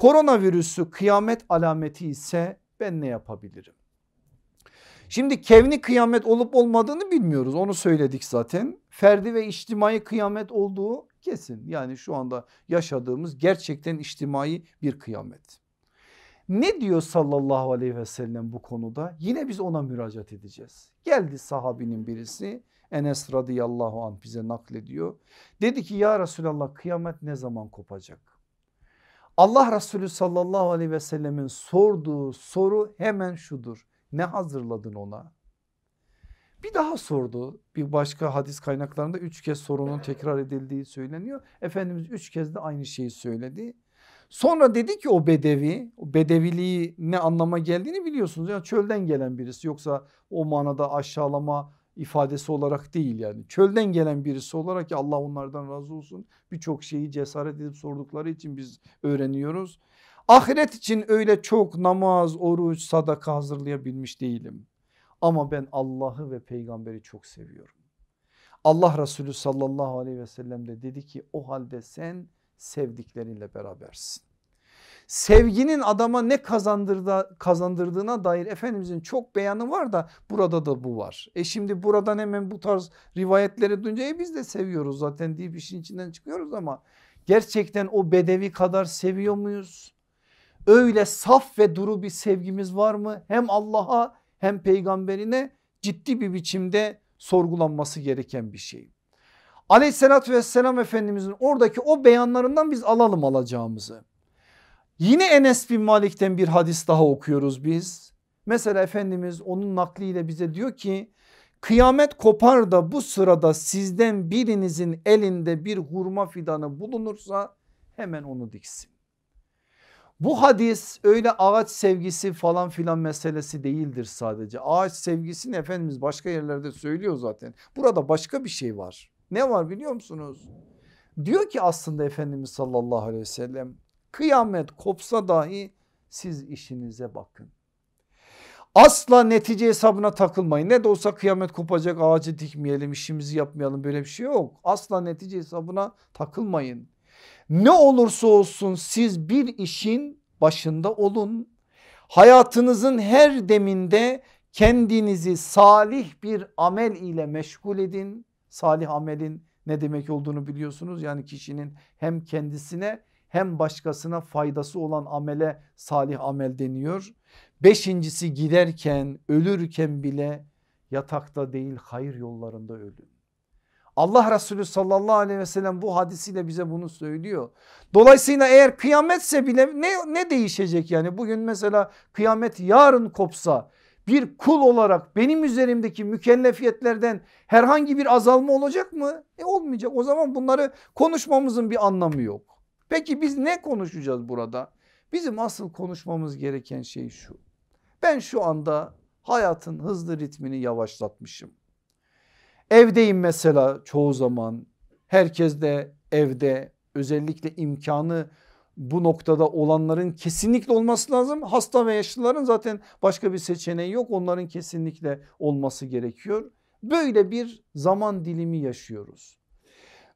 Koronavirüsü kıyamet alameti ise ben ne yapabilirim? Şimdi kevni kıyamet olup olmadığını bilmiyoruz onu söyledik zaten. Ferdi ve içtimai kıyamet olduğu kesin. Yani şu anda yaşadığımız gerçekten içtimai bir kıyamet. Ne diyor sallallahu aleyhi ve sellem bu konuda? Yine biz ona müracaat edeceğiz. Geldi sahabinin birisi Enes radıyallahu anh bize naklediyor. Dedi ki ya Resulallah kıyamet ne zaman kopacak? Allah Resulü sallallahu aleyhi ve sellemin sorduğu soru hemen şudur. Ne hazırladın ona? Bir daha sordu. Bir başka hadis kaynaklarında üç kez sorunun tekrar edildiği söyleniyor. Efendimiz üç kez de aynı şeyi söyledi. Sonra dedi ki o bedevi, o bedeviliği ne anlama geldiğini biliyorsunuz. Yani çölden gelen birisi yoksa o manada aşağılama ifadesi olarak değil yani. Çölden gelen birisi olarak ki Allah onlardan razı olsun birçok şeyi cesaret edip sordukları için biz öğreniyoruz. Ahiret için öyle çok namaz, oruç, sadaka hazırlayabilmiş değilim. Ama ben Allah'ı ve peygamberi çok seviyorum. Allah Resulü sallallahu aleyhi ve sellem de dedi ki o halde sen sevdiklerinle berabersin. Sevginin adama ne kazandırda, kazandırdığına dair Efendimizin çok beyanı var da burada da bu var. E şimdi buradan hemen bu tarz rivayetleri duyunca e biz de seviyoruz zaten deyip işin içinden çıkıyoruz ama gerçekten o bedevi kadar seviyor muyuz? Öyle saf ve duru bir sevgimiz var mı? Hem Allah'a hem peygamberine ciddi bir biçimde sorgulanması gereken bir şey. Aleyhissalatü vesselam Efendimizin oradaki o beyanlarından biz alalım alacağımızı. Yine Enes bin Malik'ten bir hadis daha okuyoruz biz. Mesela Efendimiz onun nakliyle bize diyor ki kıyamet kopar da bu sırada sizden birinizin elinde bir hurma fidanı bulunursa hemen onu diksin. Bu hadis öyle ağaç sevgisi falan filan meselesi değildir sadece. Ağaç sevgisini Efendimiz başka yerlerde söylüyor zaten. Burada başka bir şey var. Ne var biliyor musunuz? Diyor ki aslında Efendimiz sallallahu aleyhi ve sellem kıyamet kopsa dahi siz işinize bakın. Asla netice hesabına takılmayın. Ne de olsa kıyamet kopacak ağacı dikmeyelim işimizi yapmayalım böyle bir şey yok. Asla netice hesabına takılmayın. Ne olursa olsun siz bir işin başında olun. Hayatınızın her deminde kendinizi salih bir amel ile meşgul edin. Salih amelin ne demek olduğunu biliyorsunuz. Yani kişinin hem kendisine hem başkasına faydası olan amele salih amel deniyor. Beşincisi giderken ölürken bile yatakta değil hayır yollarında ölün. Allah Resulü sallallahu aleyhi ve sellem bu hadisiyle bize bunu söylüyor. Dolayısıyla eğer kıyametse bile ne, ne değişecek yani bugün mesela kıyamet yarın kopsa bir kul olarak benim üzerimdeki mükellefiyetlerden herhangi bir azalma olacak mı? E olmayacak o zaman bunları konuşmamızın bir anlamı yok. Peki biz ne konuşacağız burada? Bizim asıl konuşmamız gereken şey şu. Ben şu anda hayatın hızlı ritmini yavaşlatmışım. Evdeyim mesela çoğu zaman. Herkes de evde özellikle imkanı bu noktada olanların kesinlikle olması lazım. Hasta ve yaşlıların zaten başka bir seçeneği yok. Onların kesinlikle olması gerekiyor. Böyle bir zaman dilimi yaşıyoruz.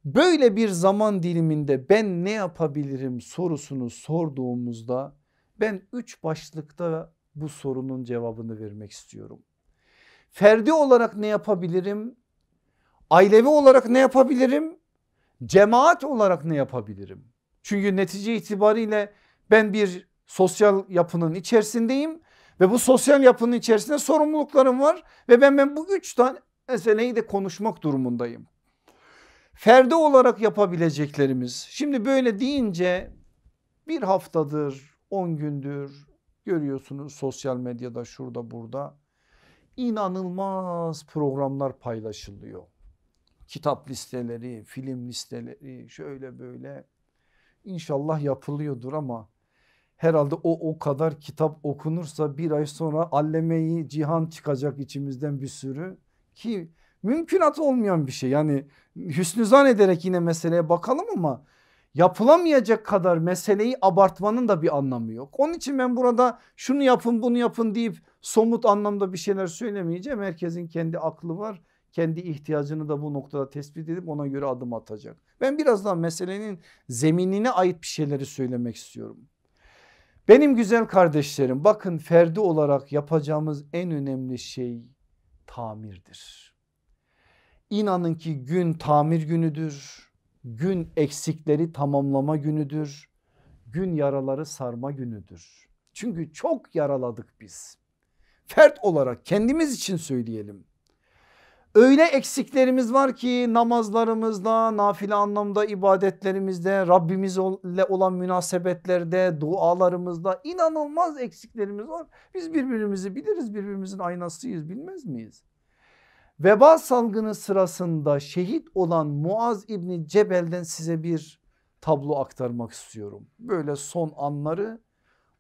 Böyle bir zaman diliminde ben ne yapabilirim sorusunu sorduğumuzda ben üç başlıkta bu sorunun cevabını vermek istiyorum. Ferdi olarak ne yapabilirim? Ailevi olarak ne yapabilirim? Cemaat olarak ne yapabilirim? Çünkü netice itibariyle ben bir sosyal yapının içerisindeyim ve bu sosyal yapının içerisinde sorumluluklarım var ve ben, ben bu üç tane meseleyi de konuşmak durumundayım. Ferdi olarak yapabileceklerimiz. Şimdi böyle deyince bir haftadır 10 gündür görüyorsunuz sosyal medyada şurada burada. İnanılmaz programlar paylaşılıyor. Kitap listeleri, film listeleri şöyle böyle. İnşallah yapılıyordur ama herhalde o o kadar kitap okunursa bir ay sonra allemeyi cihan çıkacak içimizden bir sürü. Ki mümkünatı olmayan bir şey. Yani hüsnü zan ederek yine meseleye bakalım ama yapılamayacak kadar meseleyi abartmanın da bir anlamı yok. Onun için ben burada şunu yapın bunu yapın deyip somut anlamda bir şeyler söylemeyeceğim. Herkesin kendi aklı var. Kendi ihtiyacını da bu noktada tespit edip ona göre adım atacak. Ben biraz daha meselenin zeminine ait bir şeyleri söylemek istiyorum. Benim güzel kardeşlerim bakın ferdi olarak yapacağımız en önemli şey tamirdir. İnanın ki gün tamir günüdür. Gün eksikleri tamamlama günüdür. Gün yaraları sarma günüdür. Çünkü çok yaraladık biz. Fert olarak kendimiz için söyleyelim. Öyle eksiklerimiz var ki namazlarımızda, nafile anlamda ibadetlerimizde, Rabbimizle olan münasebetlerde, dualarımızda inanılmaz eksiklerimiz var. Biz birbirimizi biliriz, birbirimizin aynasıyız bilmez miyiz? Veba salgını sırasında şehit olan Muaz İbni Cebel'den size bir tablo aktarmak istiyorum. Böyle son anları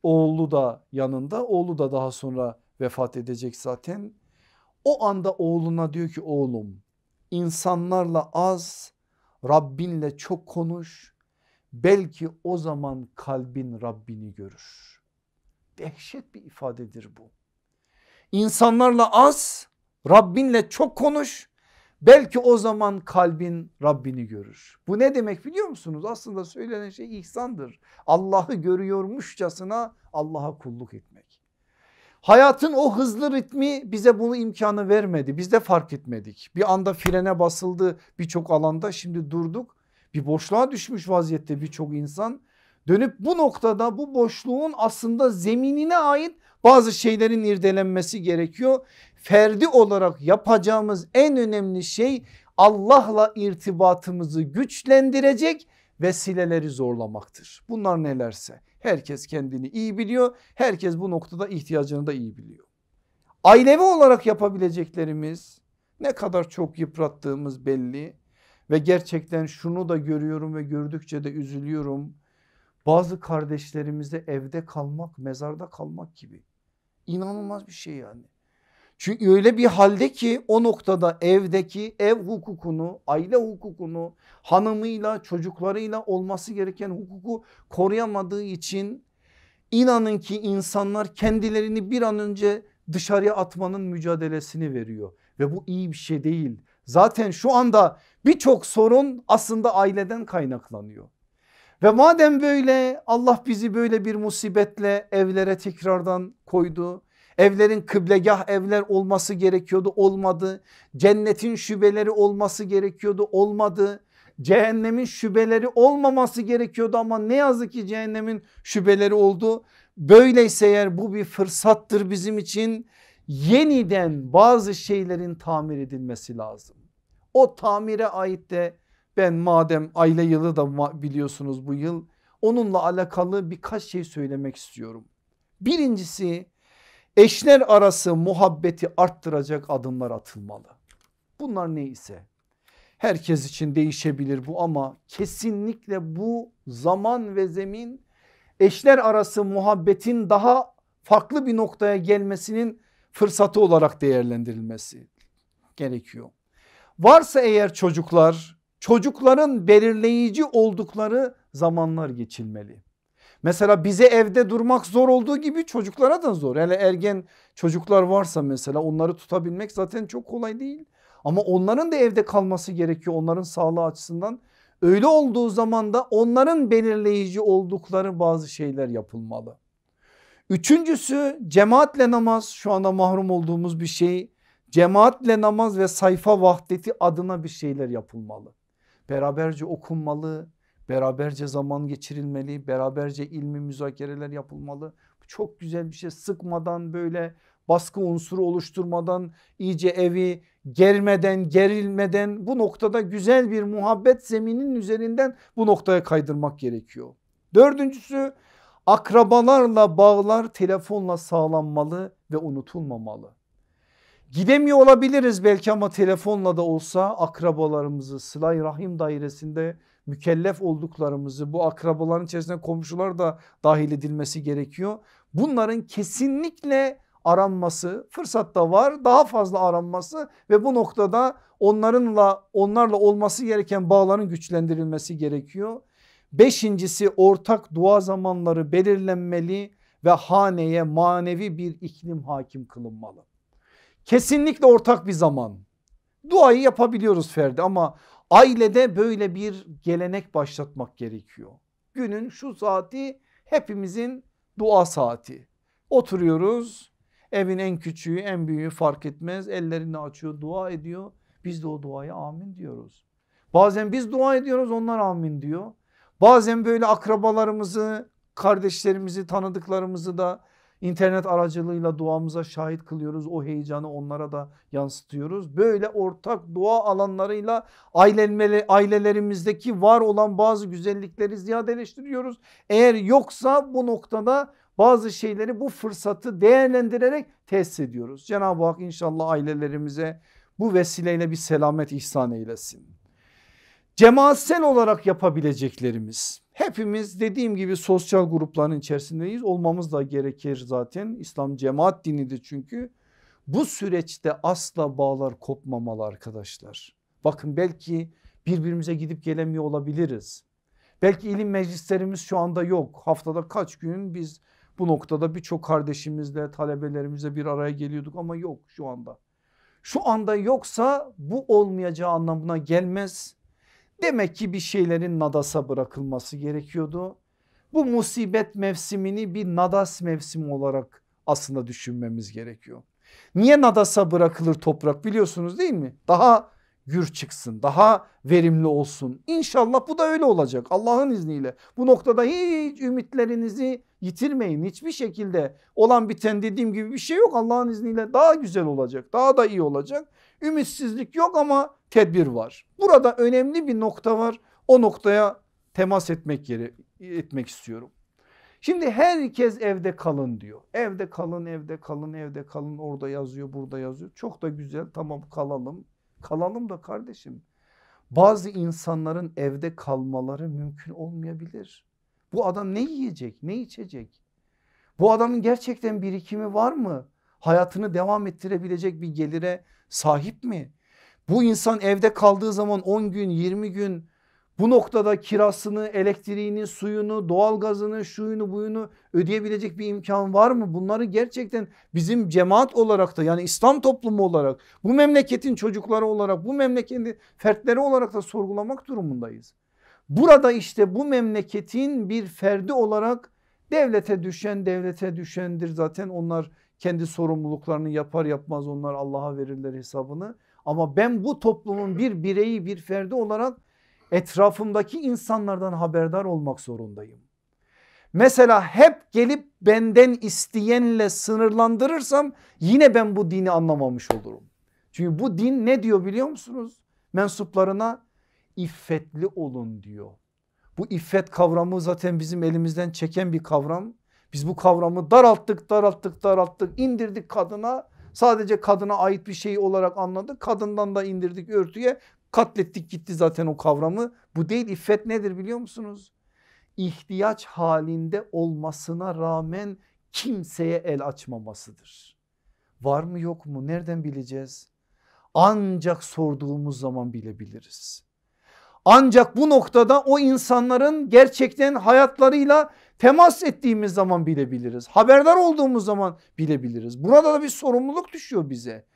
oğlu da yanında, oğlu da daha sonra vefat edecek zaten o anda oğluna diyor ki oğlum insanlarla az Rabbinle çok konuş belki o zaman kalbin Rabbini görür. Dehşet bir ifadedir bu. İnsanlarla az Rabbinle çok konuş belki o zaman kalbin Rabbini görür. Bu ne demek biliyor musunuz? Aslında söylenen şey ihsandır. Allah'ı görüyormuşçasına Allah'a kulluk etmek. Hayatın o hızlı ritmi bize bunu imkanı vermedi. Biz de fark etmedik. Bir anda frene basıldı birçok alanda şimdi durduk. Bir boşluğa düşmüş vaziyette birçok insan. Dönüp bu noktada bu boşluğun aslında zeminine ait bazı şeylerin irdelenmesi gerekiyor. Ferdi olarak yapacağımız en önemli şey Allah'la irtibatımızı güçlendirecek vesileleri zorlamaktır. Bunlar nelerse Herkes kendini iyi biliyor. Herkes bu noktada ihtiyacını da iyi biliyor. Ailevi olarak yapabileceklerimiz ne kadar çok yıprattığımız belli ve gerçekten şunu da görüyorum ve gördükçe de üzülüyorum. Bazı kardeşlerimizde evde kalmak mezarda kalmak gibi inanılmaz bir şey yani. Çünkü öyle bir halde ki o noktada evdeki ev hukukunu, aile hukukunu, hanımıyla, çocuklarıyla olması gereken hukuku koruyamadığı için inanın ki insanlar kendilerini bir an önce dışarıya atmanın mücadelesini veriyor ve bu iyi bir şey değil. Zaten şu anda birçok sorun aslında aileden kaynaklanıyor. Ve madem böyle Allah bizi böyle bir musibetle evlere tekrardan koydu. Evlerin kıblegah evler olması gerekiyordu olmadı. Cennetin şubeleri olması gerekiyordu olmadı. Cehennemin şubeleri olmaması gerekiyordu ama ne yazık ki cehennemin şubeleri oldu. Böyleyse eğer bu bir fırsattır bizim için yeniden bazı şeylerin tamir edilmesi lazım. O tamire ait de ben madem aile yılı da biliyorsunuz bu yıl onunla alakalı birkaç şey söylemek istiyorum. Birincisi eşler arası muhabbeti arttıracak adımlar atılmalı. Bunlar neyse herkes için değişebilir bu ama kesinlikle bu zaman ve zemin eşler arası muhabbetin daha farklı bir noktaya gelmesinin fırsatı olarak değerlendirilmesi gerekiyor. Varsa eğer çocuklar çocukların belirleyici oldukları zamanlar geçilmeli. Mesela bize evde durmak zor olduğu gibi çocuklara da zor. Hele ergen çocuklar varsa mesela onları tutabilmek zaten çok kolay değil. Ama onların da evde kalması gerekiyor onların sağlığı açısından. Öyle olduğu zaman da onların belirleyici oldukları bazı şeyler yapılmalı. Üçüncüsü cemaatle namaz şu anda mahrum olduğumuz bir şey. Cemaatle namaz ve sayfa vahdeti adına bir şeyler yapılmalı. Beraberce okunmalı, beraberce zaman geçirilmeli, beraberce ilmi müzakereler yapılmalı. Çok güzel bir şey sıkmadan böyle baskı unsuru oluşturmadan iyice evi germeden gerilmeden bu noktada güzel bir muhabbet zeminin üzerinden bu noktaya kaydırmak gerekiyor. Dördüncüsü akrabalarla bağlar telefonla sağlanmalı ve unutulmamalı. Gidemiyor olabiliriz belki ama telefonla da olsa akrabalarımızı sılay rahim dairesinde mükellef olduklarımızı bu akrabaların içerisinde komşular da dahil edilmesi gerekiyor. Bunların kesinlikle aranması fırsat da var daha fazla aranması ve bu noktada onlarınla onlarla olması gereken bağların güçlendirilmesi gerekiyor. Beşincisi ortak dua zamanları belirlenmeli ve haneye manevi bir iklim hakim kılınmalı. Kesinlikle ortak bir zaman. Duayı yapabiliyoruz Ferdi ama ailede böyle bir gelenek başlatmak gerekiyor. Günün şu saati hepimizin Dua saati. Oturuyoruz evin en küçüğü en büyüğü fark etmez ellerini açıyor dua ediyor. Biz de o duaya amin diyoruz. Bazen biz dua ediyoruz onlar amin diyor. Bazen böyle akrabalarımızı kardeşlerimizi tanıdıklarımızı da internet aracılığıyla duamıza şahit kılıyoruz. O heyecanı onlara da yansıtıyoruz. Böyle ortak dua alanlarıyla ailelerimizdeki var olan bazı güzellikleri ziyadeleştiriyoruz. Eğer yoksa bu noktada bazı şeyleri bu fırsatı değerlendirerek tesis ediyoruz. Cenab-ı Hak inşallah ailelerimize bu vesileyle bir selamet ihsan eylesin. Cemaatsel olarak yapabileceklerimiz hepimiz dediğim gibi sosyal grupların içerisindeyiz olmamız da gerekir zaten İslam cemaat dinidir çünkü bu süreçte asla bağlar kopmamalı arkadaşlar. Bakın belki birbirimize gidip gelemiyor olabiliriz. Belki ilim meclislerimiz şu anda yok. Haftada kaç gün biz bu noktada birçok kardeşimizle talebelerimizle bir araya geliyorduk ama yok şu anda. Şu anda yoksa bu olmayacağı anlamına gelmez. Demek ki bir şeylerin nadasa bırakılması gerekiyordu. Bu musibet mevsimini bir nadas mevsimi olarak aslında düşünmemiz gerekiyor. Niye nadasa bırakılır toprak biliyorsunuz değil mi? Daha gür çıksın daha verimli olsun. İnşallah bu da öyle olacak Allah'ın izniyle. Bu noktada hiç ümitlerinizi yitirmeyin hiçbir şekilde olan biten dediğim gibi bir şey yok Allah'ın izniyle daha güzel olacak daha da iyi olacak. Ümitsizlik yok ama tedbir var. Burada önemli bir nokta var o noktaya temas etmek yeri etmek istiyorum. Şimdi herkes evde kalın diyor. Evde kalın, evde kalın, evde kalın orada yazıyor, burada yazıyor. Çok da güzel tamam kalalım. Kalalım da kardeşim. Bazı insanların evde kalmaları mümkün olmayabilir. Bu adam ne yiyecek, ne içecek? Bu adamın gerçekten birikimi var mı? Hayatını devam ettirebilecek bir gelire sahip mi? Bu insan evde kaldığı zaman 10 gün 20 gün bu noktada kirasını, elektriğini, suyunu, doğalgazını, şuyunu, buyunu ödeyebilecek bir imkan var mı? Bunları gerçekten bizim cemaat olarak da yani İslam toplumu olarak bu memleketin çocukları olarak bu memleketin fertleri olarak da sorgulamak durumundayız. Burada işte bu memleketin bir ferdi olarak devlete düşen devlete düşendir zaten onlar kendi sorumluluklarını yapar yapmaz onlar Allah'a verirler hesabını. Ama ben bu toplumun bir bireyi bir ferdi olarak etrafımdaki insanlardan haberdar olmak zorundayım. Mesela hep gelip benden isteyenle sınırlandırırsam yine ben bu dini anlamamış olurum. Çünkü bu din ne diyor biliyor musunuz? Mensuplarına iffetli olun diyor. Bu iffet kavramı zaten bizim elimizden çeken bir kavram. Biz bu kavramı daralttık daralttık daralttık indirdik kadına sadece kadına ait bir şey olarak anladık. Kadından da indirdik örtüye Katlettik gitti zaten o kavramı. Bu değil iffet nedir biliyor musunuz? İhtiyaç halinde olmasına rağmen kimseye el açmamasıdır. Var mı yok mu nereden bileceğiz? Ancak sorduğumuz zaman bilebiliriz. Ancak bu noktada o insanların gerçekten hayatlarıyla temas ettiğimiz zaman bilebiliriz. Haberdar olduğumuz zaman bilebiliriz. Burada da bir sorumluluk düşüyor bize.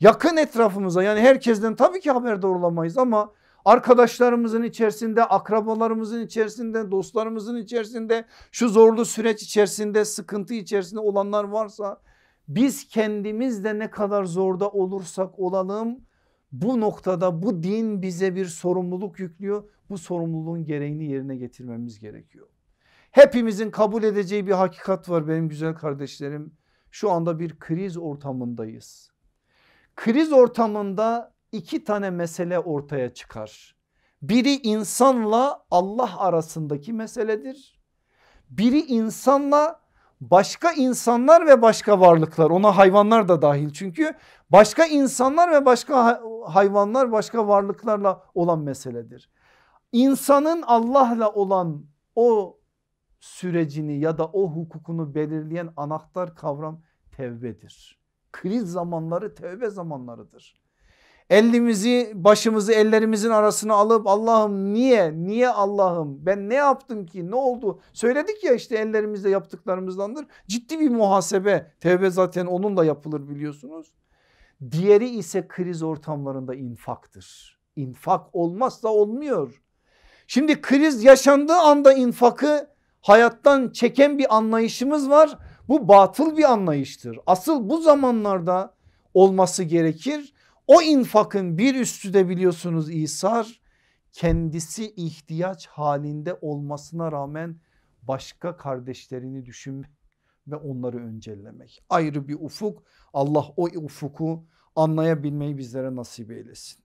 Yakın etrafımıza yani herkesten tabii ki haberdar olamayız ama arkadaşlarımızın içerisinde, akrabalarımızın içerisinde, dostlarımızın içerisinde, şu zorlu süreç içerisinde, sıkıntı içerisinde olanlar varsa biz kendimiz de ne kadar zorda olursak olalım bu noktada bu din bize bir sorumluluk yüklüyor. Bu sorumluluğun gereğini yerine getirmemiz gerekiyor. Hepimizin kabul edeceği bir hakikat var benim güzel kardeşlerim. Şu anda bir kriz ortamındayız. Kriz ortamında iki tane mesele ortaya çıkar. Biri insanla Allah arasındaki meseledir. Biri insanla başka insanlar ve başka varlıklar ona hayvanlar da dahil çünkü başka insanlar ve başka hayvanlar başka varlıklarla olan meseledir. İnsanın Allah'la olan o sürecini ya da o hukukunu belirleyen anahtar kavram tevbedir kriz zamanları tövbe zamanlarıdır. Elimizi başımızı ellerimizin arasına alıp Allah'ım niye niye Allah'ım ben ne yaptım ki ne oldu söyledik ya işte ellerimizde yaptıklarımızdandır ciddi bir muhasebe tevbe zaten onunla yapılır biliyorsunuz. Diğeri ise kriz ortamlarında infaktır. İnfak olmazsa olmuyor. Şimdi kriz yaşandığı anda infakı hayattan çeken bir anlayışımız var. Bu batıl bir anlayıştır. Asıl bu zamanlarda olması gerekir. O infakın bir üstü de biliyorsunuz İsar kendisi ihtiyaç halinde olmasına rağmen başka kardeşlerini düşünmek ve onları öncellemek. Ayrı bir ufuk Allah o ufuku anlayabilmeyi bizlere nasip eylesin.